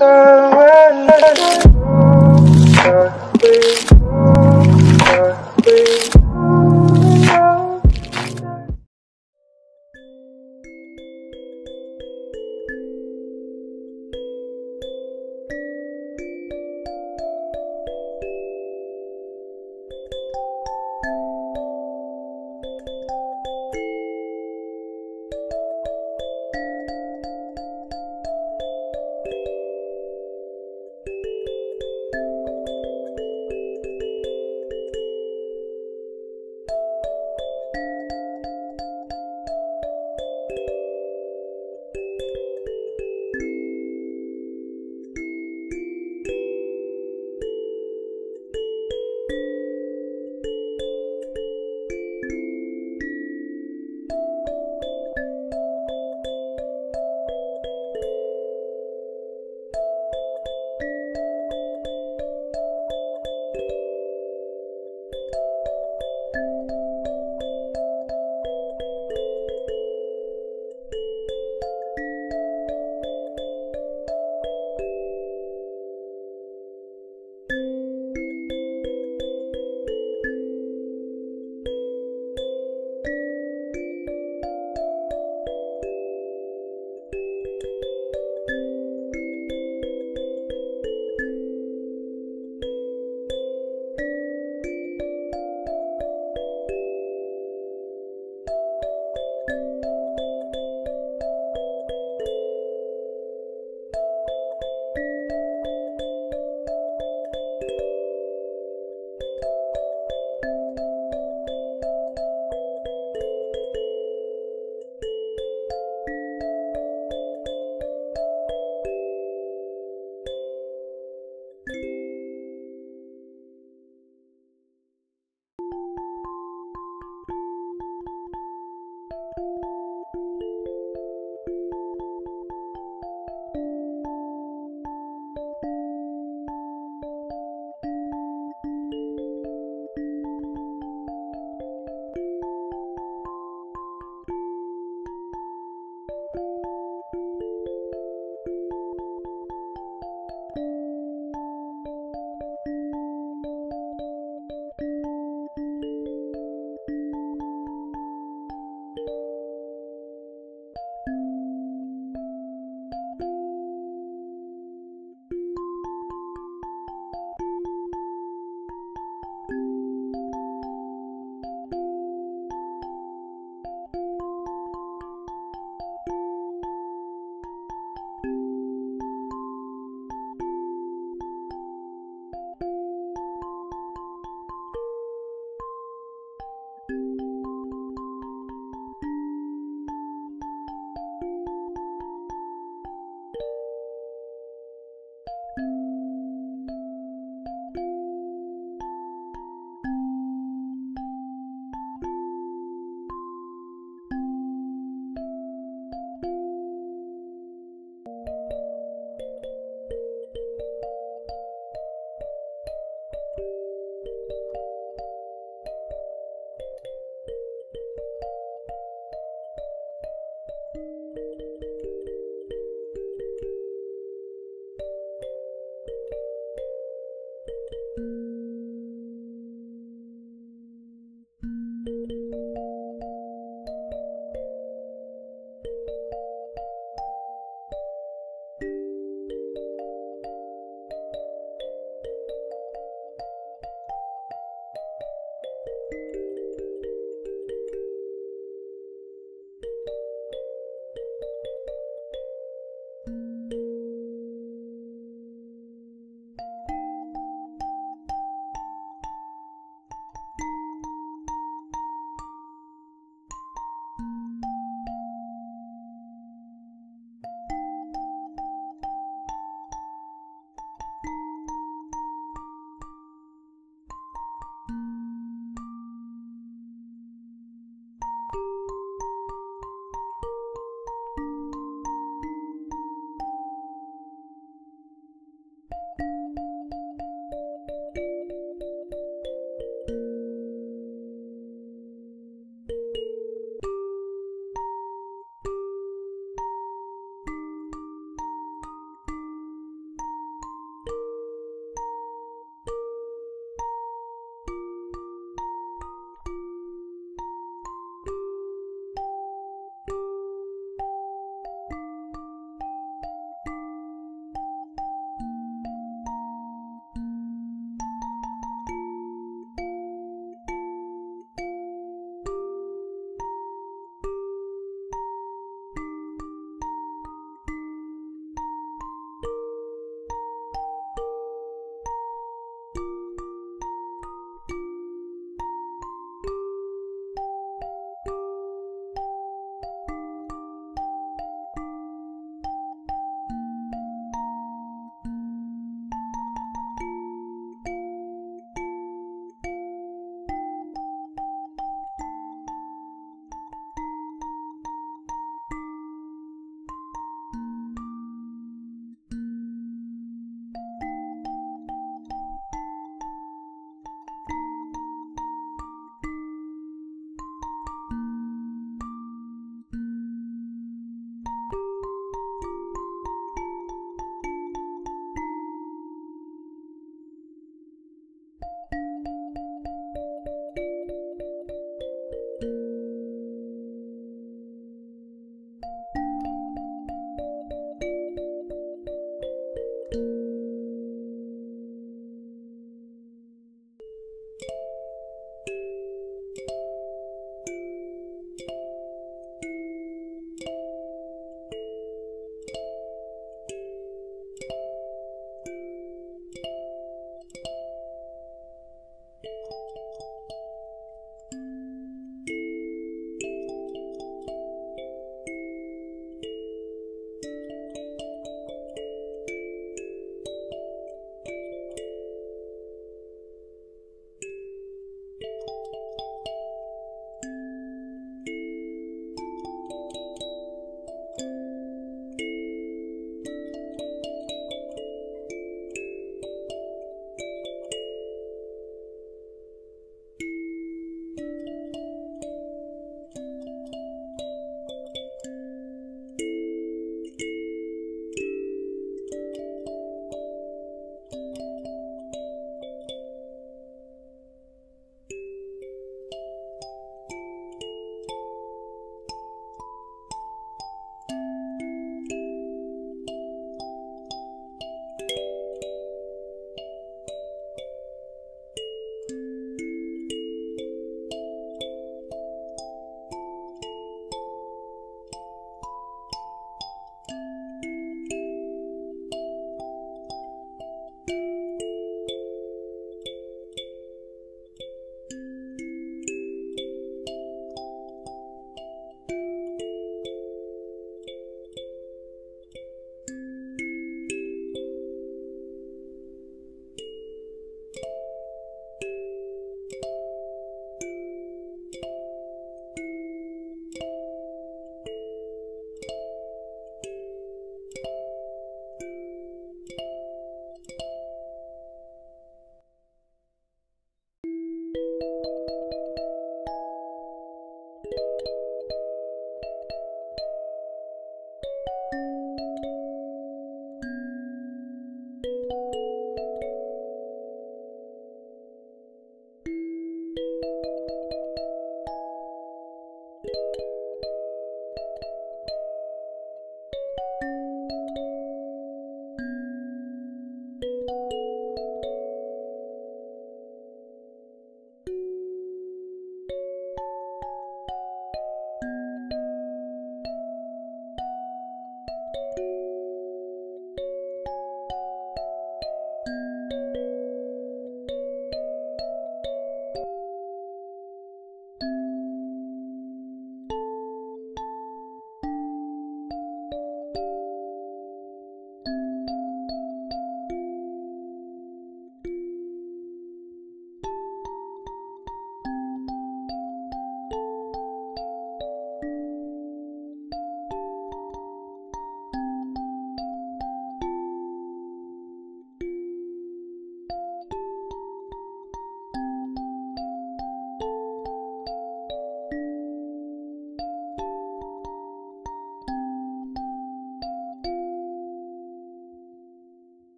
Uh...